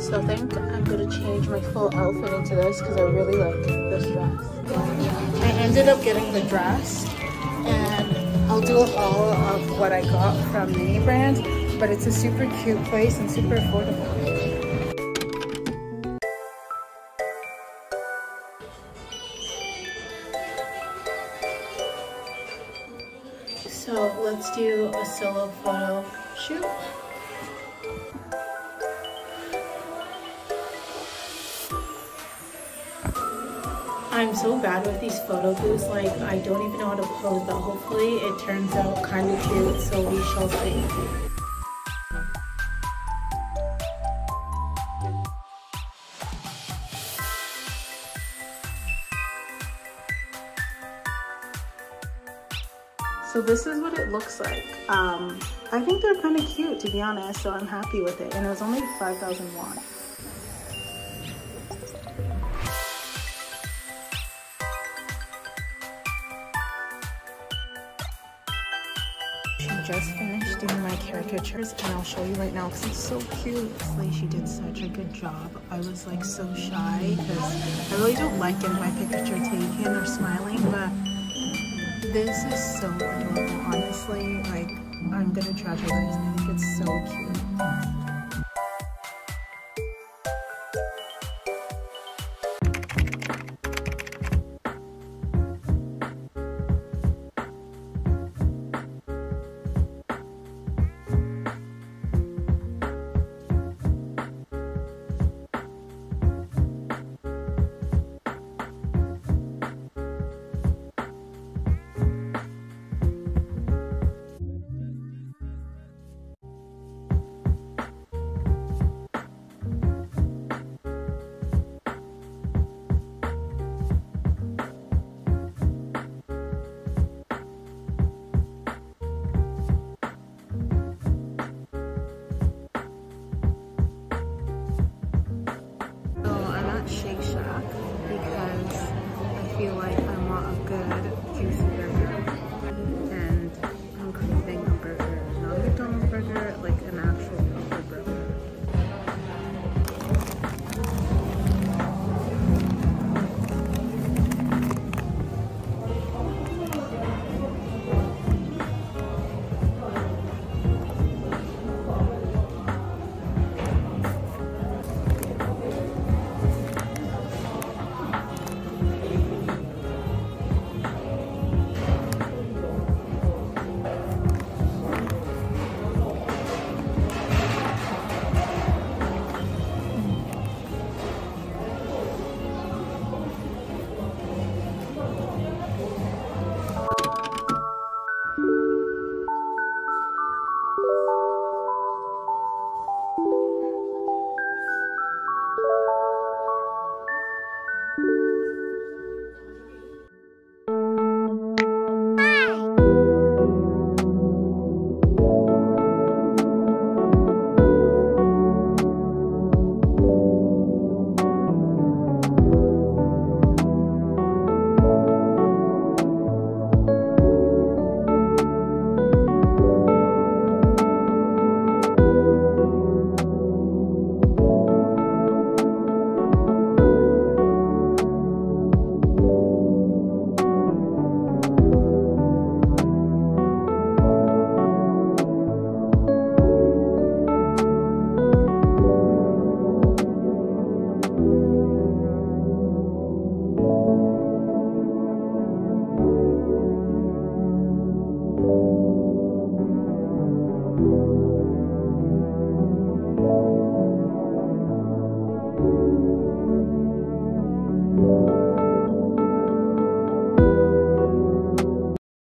So I think I'm gonna change my full outfit into this because I really like this dress. I ended up getting the dress and I'll do a haul of what I got from Mini Brands, but it's a super cute place and super affordable. So let's do a solo photo shoot. I'm so bad with these photo booths, like I don't even know how to pose, but hopefully it turns out kind of cute, so we shall see. So this is what it looks like. Um, I think they're kind of cute to be honest, so I'm happy with it. And it was only 5,000 won. She just finished doing my caricatures and I'll show you right now because it's so cute. Like she did such a good job. I was like so shy because I really don't like getting my picture taken or smiling, but this is so adorable, honestly. Like, I'm gonna treasure this. I think it's so cute.